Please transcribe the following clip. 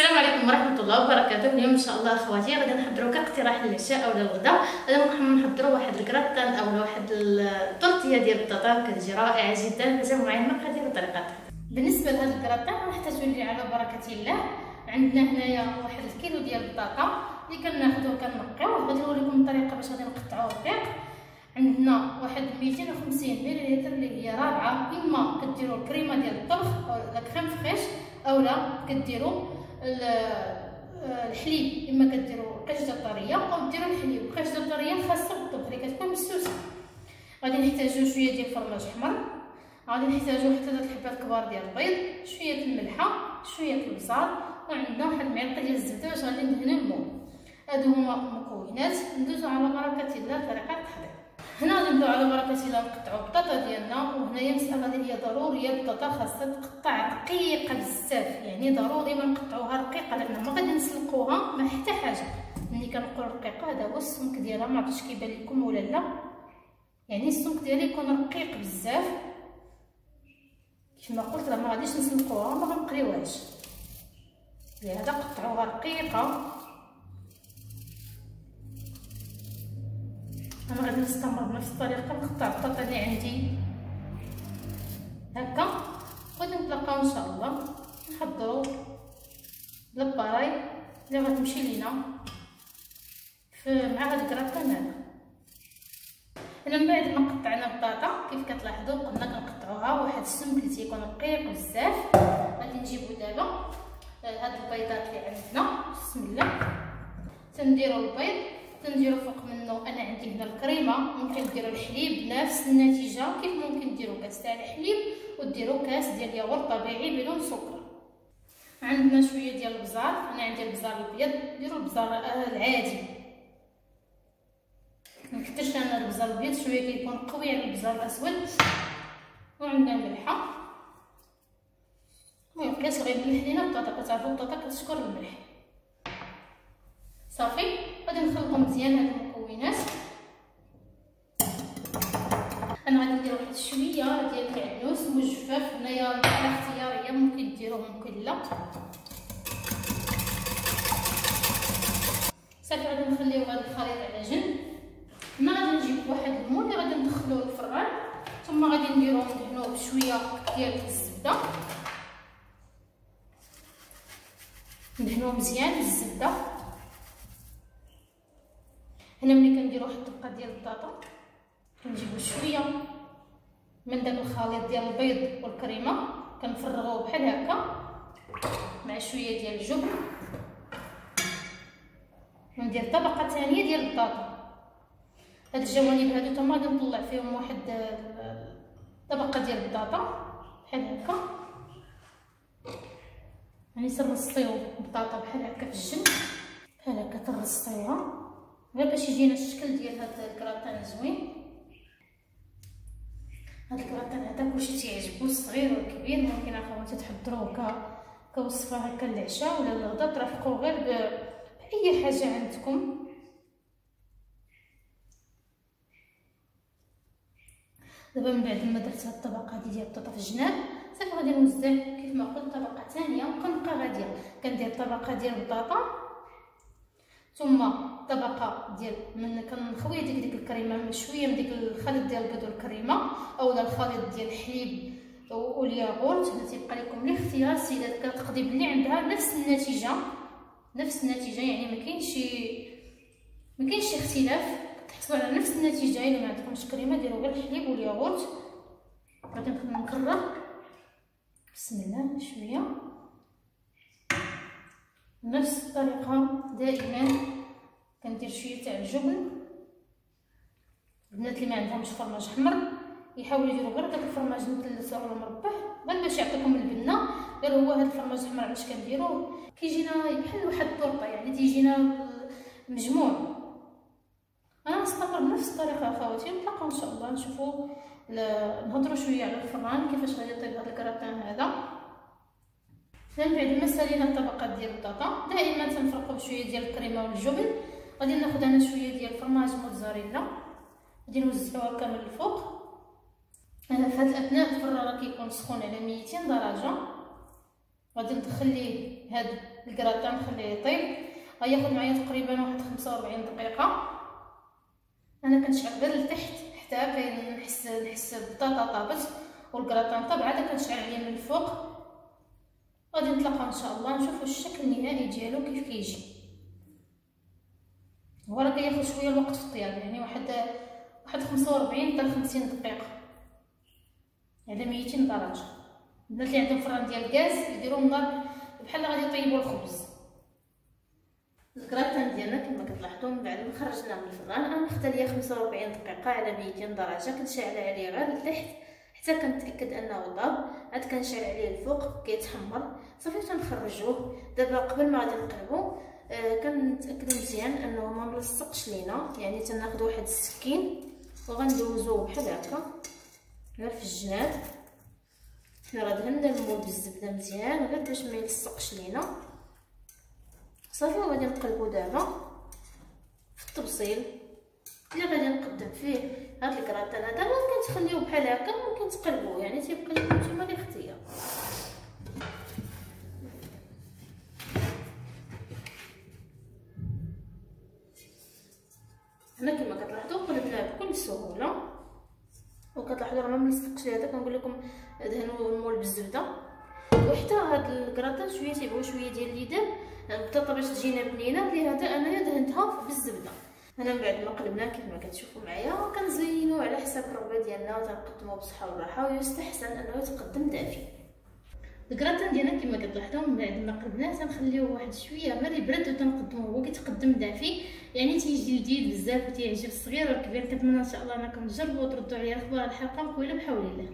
السلام عليكم ورحمة الله وبركاته. اليوم إن شاء الله أخواتي غادي نحضروا كاقتراح للعشاء أو للغدا غادي نحضروا واحد الكراتان أو واحد الطورتيه ديال البطاطا كتجي رائعة جدا. حسب معين المقادير وطريقتها بالنسبة لهذا الكراتان غنحتاجو اللي على بركة الله. عندنا هنايا واحد الكيلو ديال البطاطا اللي كناخذوه كنقيوه غادي نوريكم الطريقة باش غادي نقطعوه رقيق عندنا واحد 250 ملل اللي هي رابعة. إما كديروا الكريمة ديال الطبخ أو لا كريم فريش اولا كديروا الحليب إما كديروا قشده طريه أو ديروا الحليب. قشده طريه خاصة بالطبخ اللي كتكون مسوسة. غادي نحتاجو شوية ديال الفرماج أحمر. غادي نحتاجو حتى ثلاث حبات كبار ديال البيض شوية الملحة شوية البصل وعندنا واحد المعلقة ديال الزبدة باش غادي ندهنو المول هادو هما المكونات ندوزو على بركة الله طريقة التحضير هنا غادي نبداو على بركه الله نقطعوا البطاطا ديالنا وهنايا مساله هذه هي ضروريه البطاطا خاصها تقطع رقيقة بزاف. يعني ضروري ما نقطعوها رقيقة لأن ما غادي نسلقوها ما حتى حاجة. ملي كنقول رقيقة هذا هو السمك ديالها. ما عرفتش كيبان لكم ولا لا. يعني السمك ديالها يكون رقيق بزاف. كما قلت راه ما غاديش نسلقوها ما غنقريوهاش. لهذا قطعوها رقيقة. أنا غادي نستمر بنفس الطريقة نقطع البطاطا اللي عندي. هكا. غادي نتلاقاو إن شاء الله. نحضروا لاباراي اللي غتمشي لينا في مع هاد الكراتان هذا هنا من بعد ما قطعنا البطاطا كيف كتلاحظوا قلنا كنقطعوها. واحد السمك اللي تيكون رقيق بزاف. غادي نجيبو دابا هاد البيضات اللي عندنا. بسم الله. تنديروا البيض. تنديروا فوق منه أنا عندي هنا الكريمة ممكن ديروا الحليب نفس النتيجة كيف ممكن ديروا كاس تاع الحليب وديروا كاس ديال ياغورت طبيعي بدون سكر. عندنا شوية ديال البزار أنا عندي البزار الأبيض ديروا البزار العادي. مكثرش أنا البزار الأبيض شوية كيكون قوي على البزار الأسود. وعندنا الملحة. المهم كاس غير ملح لينا البطاطا كتعرفوا البطاطا كتشكر الملح. صافي؟ غادي نخلطو مزيان هاد المكونات. أنا غادي ندير واحد شوية ديال المعدنوس مجفف. هنايا على اختيارية ممكن ديروه ممكن لا صافي غادي نخليو هاد الخليط على جنب. هنا غادي نجيب واحد المول اللي غادي ندخلوه للفران ثم غادي نديروه ندهنوه بشوية ديال الزبدة. ندهنوه مزيان بالزبده هنا ملي كنديروا واحد الطبقة ديال البطاطا كنجيبو شوية من داك الخليط ديال البيض والكريمة. كنفرغوه بحال هكا مع شوية ديال الجبن. وندير طبقة ثانية ديال البطاطا هاد الجوانب هادو تما غادي نطلع فيهم واحد طبقة ديال البطاطا بحال هكا. يعني ترصيو البطاطا بحال هكا في غير باش يجينا الشكل ديال هاد الكراتان زوين هاد الكراتان هذا كلشي تيعجبو الصغير والكبير ممكن اخواتي تحضروه ك كوصفه هكا للعشاء ولا للغدا ترافقوه غير ب... باي حاجة عندكم دابا من بعد ما درت هاد الطبقه هادي ديال البطاطا في الجناب صافي غادي نوزع كيف ما قلت طبقه ثانية وكنبقى غاديه كندير طبقه ديال البطاطا ثم طبقة ديال من كنخوي ديك ديك الكريمة شوية من ديك الخليط ديال البيض والكريمه اولا الخليط ديال الحليب والياغورت هنا تيبقى لكم الاختيار السيدات كتقضي بلي عندها نفس النتيجة. نفس النتيجة يعني ما كاينش ما كاينش اختلاف. تحصلوا على نفس النتيجة إلا ما عندكمش كريمة ديروا غير الحليب والياغورت. غادي نكرر بسم الله شوية. نفس الطريقة دائما كندير شوية تاع الجبن. البنات اللي ما عندهمش فرماج احمر يحاولوا يديروا غير داك الفرماج مثلث ولا مربع غير باش يعطيكم البنة. غير هو هذا الفرماج الاحمر علاش كنديروه؟ كيجينا بحال واحد الطورطه يعني تيجينا مجموع. أنا نستمر بنفس الطريقة أخواتي نتلاقاو إن شاء الله نشوفوا نهضروا شوية على الفران كيفاش غادي يطيب هذا الكراتان هذا. من بعد ما سالينا الطبقات ديال البطاطا دائما تنفرقوا بشوية ديال الكريمة والجبن غادي ناخذ أنا شوية ديال الفرماج موتزاريلا. غادي نوزعوها كامل الفوق. أنا في هذه الأثناء الفران راه كيكون سخون على 200 درجة. غادي ندخل ليه هاد الكراتان نخليه يطيب غياخد معايا تقريبا واحد 45 دقيقة. أنا كنشعل غير لتحت حتى كنحس نحس البطاطا طابت والكراتان طاب عاد كنشعل عليه من الفوق. غادي نتلاقاو ان شاء الله نشوفوا الشكل النهائي ديالو كيف كيجي. هو راه كياخذ شوية الوقت في الطياب يعني واحد واحد 45 حتى 50 دقيقة. على 200 درجة. البنات اللي عندهم فران ديال الغاز يديروا النار بحال غادي يطيبوا الخبز. الكراتان ديالنا كما كتلاحظوا من بعد ما خرجناه من الفران أنا خدت ليا 45 دقيقة على 200 درجة كنشعل عليه غير لتحت. حتى كنتأكد أنه طاب عاد كنشعل عليه الفوق كيتحمر. صافي تنخرجوه. دابا قبل ما غادي نقلبو آه كنتاكدوا مزيان أنه ما ملصقش لينا. يعني تناخذ واحد السكين وغندوزوه بحال هكا. غير في الجناب. حنا راه دهنا المول بالزبده مزيان. غير باش ما يلصقش لينا. صافي وغادي نقلبو دابا في التبصيل. اللي غادي نقدم فيه. هاد الكراتان هذا ممكن تخليوه بحال هكا ممكن تقلبوه يعني تيبقى لكم نتوما الاختيار هنا كما كتلاحظوا قلبناه بكل سهولة. وكتلاحظوا راه ما ملصقش هذا كنقول لكم دهنوا المول بالزبده وحتى هاد الكراتان شوية تيبغيو شوية ديال الليدان البطاطا باش تجينا بنينه لهذا أنايا دهنتها بالزبده أنا من بعد ما قلبناه كيف ما كتشوفوا معايا كنزينو على حساب الرغبه ديالنا وتنقدموه بصحة وراحة ويستحسن أنه يتقدم دافي. الكراتان ديالنا كما كتلاحظوا من بعد ما قلبناه تنخليوه واحد شوية غير يبرد وتنقدموه. هو كيتقدم دافي يعني تيجي لذيذ بزاف وتيعجب الصغير والكبير. كنتمنى إن شاء الله أنكم تجربوا وتردوا عليا. أخبار الحلقة مقوله بحول الله.